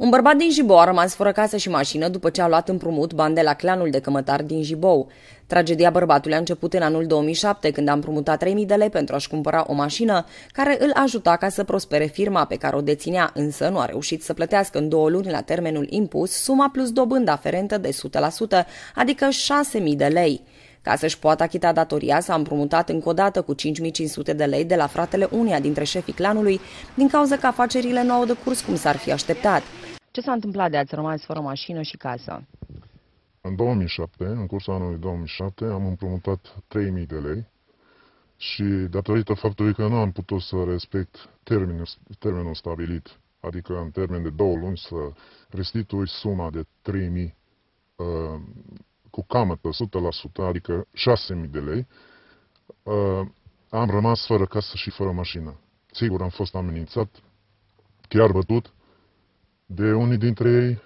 Un bărbat din Jibou a rămas fără casă și mașină după ce a luat împrumut bani de la clanul de cămătari din Jibou. Tragedia bărbatului a început în anul 2007, când a împrumutat 3.000 de lei pentru a-și cumpăra o mașină, care îl ajuta ca să prospere firma pe care o deținea, însă nu a reușit să plătească în două luni la termenul impus suma plus dobândă aferentă de 100%, adică 6.000 de lei. Ca să-și poată achita datoria, s-a împrumutat încă o dată cu 5500 de lei de la fratele unia dintre șefii clanului, din cauza că afacerile nu au de curs cum s-ar fi așteptat. Ce s-a întâmplat de ați rămas fără mașină și casă? În 2007, în cursul anului 2007, am împrumutat 3000 de lei și datorită faptului că nu am putut să respect termenul, termenul stabilit, adică în termen de două luni să restitui suma de 3000 uh, cu camătă 100%, adică 6000 de lei, uh, am rămas fără casă și fără mașină. Sigur, am fost amenințat, chiar bătut, de unii dintre ei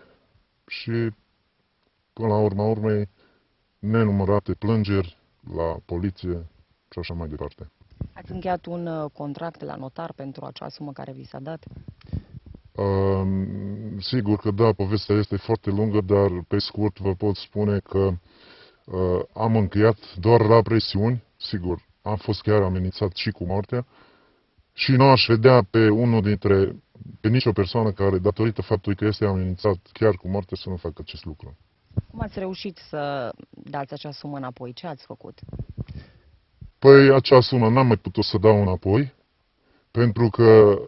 și până la urma urmei nenumărate plângeri la poliție și așa mai departe. Ați încheiat un uh, contract la notar pentru acea sumă care vi s-a dat? Uh, sigur că da, povestea este foarte lungă, dar pe scurt vă pot spune că uh, am încheiat doar la presiuni, sigur, am fost chiar amenințat și cu moartea și nu aș vedea pe unul dintre, pe nicio persoană care, datorită faptului că este amenințat chiar cu moartea, să nu facă acest lucru. Cum ați reușit să dați acea sumă înapoi? Ce ați făcut? Păi acea sumă n-am mai putut să dau înapoi, pentru că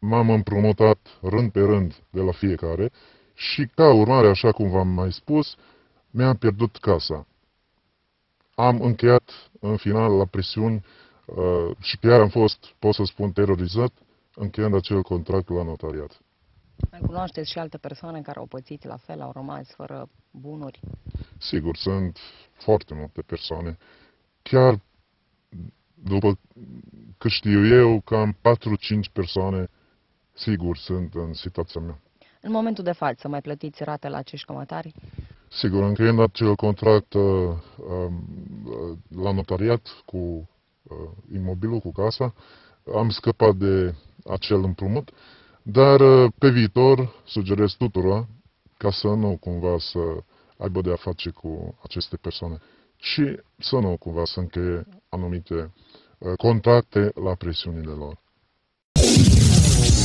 m-am împrumutat rând pe rând de la fiecare și ca urmare, așa cum v-am mai spus, mi-am pierdut casa. Am încheiat în final la presiuni uh, și chiar am fost, pot să spun, terorizat încheiând acel contract la notariat. Mai cunoașteți și alte persoane care au pățit la fel, au rămas fără bunuri? Sigur, sunt foarte multe persoane. Chiar după cât știu eu, cam 4-5 persoane, sigur, sunt în situația mea. În momentul de față, mai plătiți rate la acești cămătari? Sigur, încheiând acel contract uh, uh, la notariat cu uh, imobilul, cu casa, am scăpat de acel împrumut dar uh, pe viitor sugerez tuturor ca să nu cumva să aibă de a face cu aceste persoane și să nu cumva să încheie anumite uh, contacte la presiunile lor.